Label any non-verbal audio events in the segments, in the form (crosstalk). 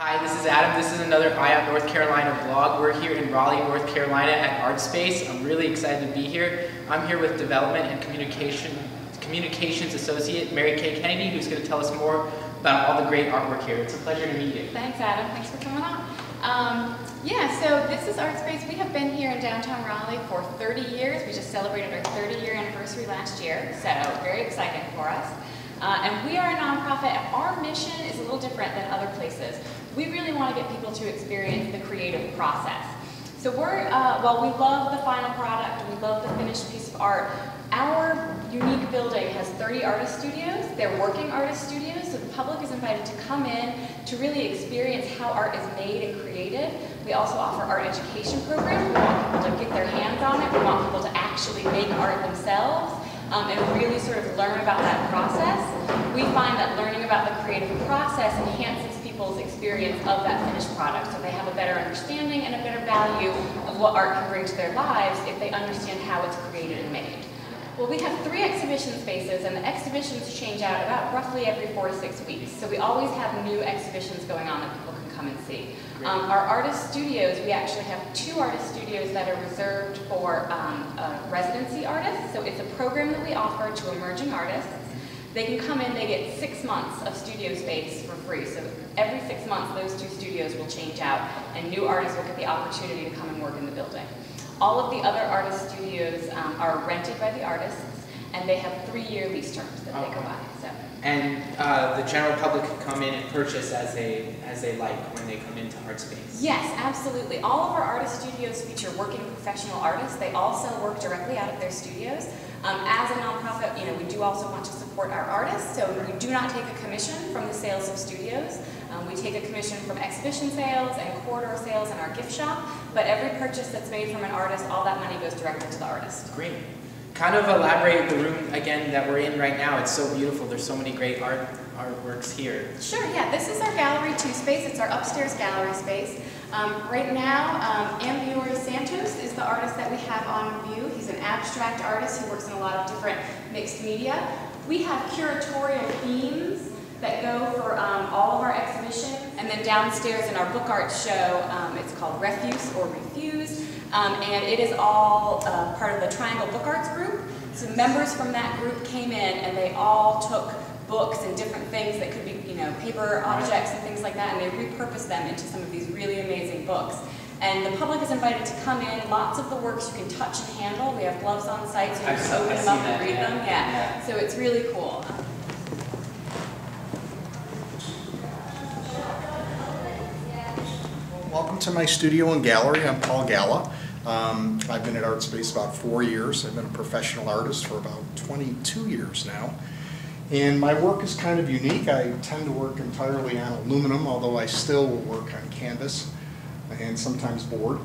Hi, this is Adam. This is another Eye On North Carolina vlog. We're here in Raleigh, North Carolina at ArtSpace. I'm really excited to be here. I'm here with Development and Communication, Communications Associate Mary Kay Kennedy, who's going to tell us more about all the great artwork here. It's a pleasure to meet you. Thanks, Adam. Thanks for coming on. Um, yeah, so this is ArtSpace. We have been here in downtown Raleigh for 30 years. We just celebrated our 30 year anniversary last year, so very exciting for us. Uh, and we are a nonprofit. Our mission is a little different than other places. We really want to get people to experience the creative process. So we're, uh, while we love the final product, we love the finished piece of art, our unique building has 30 artist studios. They're working artist studios, so the public is invited to come in to really experience how art is made and created. We also offer art education programs. We want people to get their hands on it. We want people to actually make art themselves um, and really sort of learn about that process. We find that learning about the creative process enhances people's experience of that finished product. So they have a better understanding and a better value of what art can bring to their lives if they understand how it's created and made. Well, we have three exhibition spaces, and the exhibitions change out about roughly every four to six weeks. So we always have new exhibitions going on that people can come and see. Um, our artist studios, we actually have two artist studios that are reserved for um, residency artists. So it's a program that we offer to emerging artists. They can come in, they get six months of studio space for free. So every six months, those two studios will change out, and new artists will get the opportunity to come and work in the building. All of the other artist studios um, are rented by the artists, and they have three-year lease terms that they go by. So. And uh, the general public can come in and purchase as they as they like when they come into ArtSpace. Yes, absolutely. All of our artist studios feature working professional artists. They also work directly out of their studios. Um, as a nonprofit, you know, we do also want to support our artists, so we do not take a commission from the sales of studios. Um, we take a commission from exhibition sales and corridor sales in our gift shop, but every purchase that's made from an artist, all that money goes directly to the artist. Great. Kind of elaborate the room again that we're in right now. It's so beautiful. There's so many great art artworks here. Sure, yeah. This is our Gallery 2 space. It's our upstairs gallery space. Um, right now, um, Ambiori Santos is the artist that we have on view. He's an abstract artist who works in a lot of different mixed media. We have curatorial themes that go for um, all of our exhibitions. And then downstairs in our book art show, um, it's called Refuse or Refuse. Um, and it is all uh, part of the Triangle Book Arts group. So members from that group came in and they all took books and different things that could be, you know, paper objects and things like that, and they repurposed them into some of these really amazing books. And the public is invited to come in. Lots of the works you can touch and handle. We have gloves on site, so you can open them up and read yeah. them. Yeah. yeah. So it's really cool. To my studio and gallery. I'm Paul Galla. Um, I've been at ArtSpace about four years. I've been a professional artist for about 22 years now. And my work is kind of unique. I tend to work entirely on aluminum, although I still will work on canvas and sometimes board.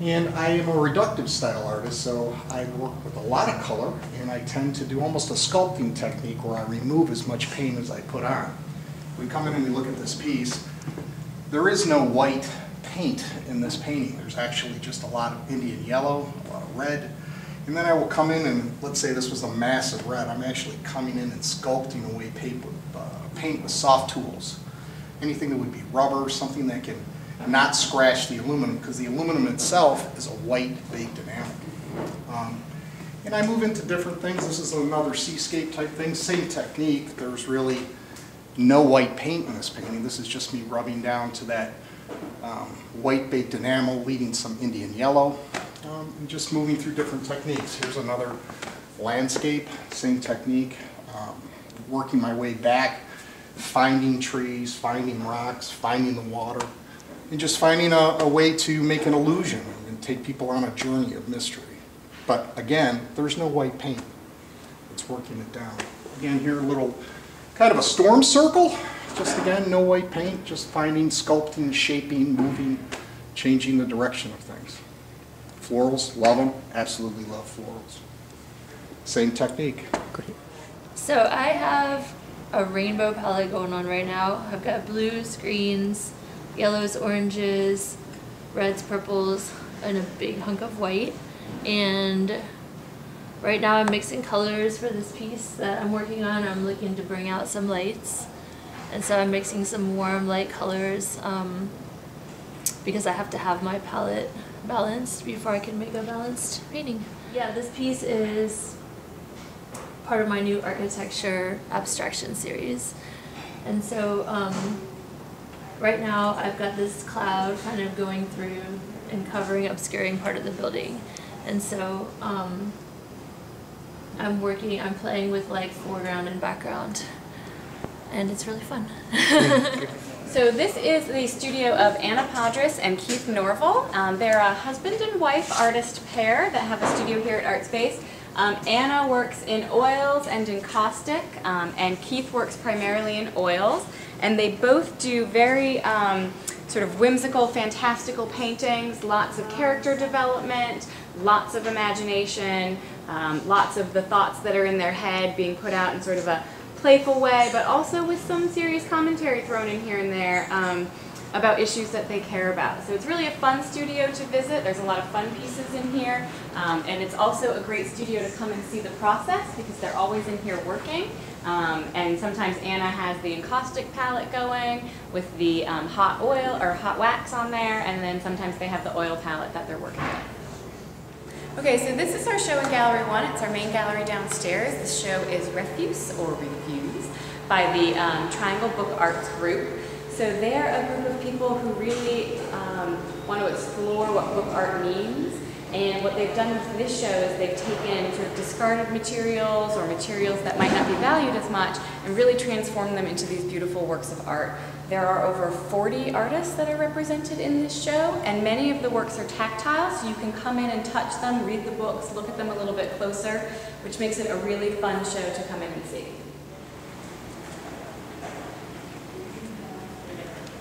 And I am a reductive style artist, so I work with a lot of color, and I tend to do almost a sculpting technique where I remove as much paint as I put on. We come in and we look at this piece. There is no white paint in this painting. There's actually just a lot of Indian yellow, a lot of red, and then I will come in and, let's say this was a massive red, I'm actually coming in and sculpting away paper, uh, paint with soft tools. Anything that would be rubber, something that can not scratch the aluminum, because the aluminum itself is a white baked enamel. Um, and I move into different things. This is another seascape type thing, same technique. There's really no white paint in this painting. This is just me rubbing down to that um, white baked enamel, leading some Indian yellow um, and just moving through different techniques. Here's another landscape, same technique, um, working my way back, finding trees, finding rocks, finding the water, and just finding a, a way to make an illusion and take people on a journey of mystery. But again, there's no white paint. It's working it down. Again, here a little kind of a storm circle. Just again, no white paint, just finding, sculpting, shaping, moving, changing the direction of things. Florals, love them, absolutely love florals. Same technique. Great. So I have a rainbow palette going on right now. I've got blues, greens, yellows, oranges, reds, purples, and a big hunk of white. And right now I'm mixing colors for this piece that I'm working on. I'm looking to bring out some lights. And so I'm mixing some warm light colors um, because I have to have my palette balanced before I can make a balanced painting. Yeah, this piece is part of my new architecture abstraction series. And so um, right now I've got this cloud kind of going through and covering, obscuring part of the building. And so um, I'm working, I'm playing with like foreground and background. And it's really fun. (laughs) So this is the studio of Anna Podris and Keith Norval. Um, they're a husband and wife artist pair that have a studio here at ArtSpace. Um, Anna works in oils and encaustic, um, and Keith works primarily in oils. And they both do very um, sort of whimsical, fantastical paintings, lots of character development, lots of imagination, um, lots of the thoughts that are in their head being put out in sort of a playful way, but also with some serious commentary thrown in here and there um, about issues that they care about. So it's really a fun studio to visit. There's a lot of fun pieces in here, um, and it's also a great studio to come and see the process because they're always in here working. Um, and sometimes Anna has the encaustic palette going with the um, hot oil or hot wax on there, and then sometimes they have the oil palette that they're working with. Okay, so this is our show in Gallery 1. It's our main gallery downstairs. This show is Refuse or Refuse by the um, Triangle Book Arts Group. So they're a group of people who really um, want to explore what book art means. And what they've done with this show is they've taken sort of discarded materials or materials that might not be valued as much and really transformed them into these beautiful works of art. There are over 40 artists that are represented in this show, and many of the works are tactile, so you can come in and touch them, read the books, look at them a little bit closer, which makes it a really fun show to come in and see.